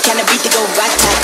Can the beat to go right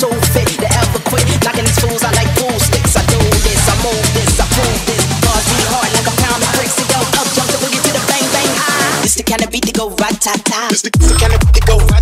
So fit to ever quit. Knocking these fools I like pool sticks. I do this, I move this, I prove this. Bars be hard like a pound of bricks. It go up, jump the boogie to the bang bang high. This the kind of beat to go right ta ta. This the kind of beat to go right.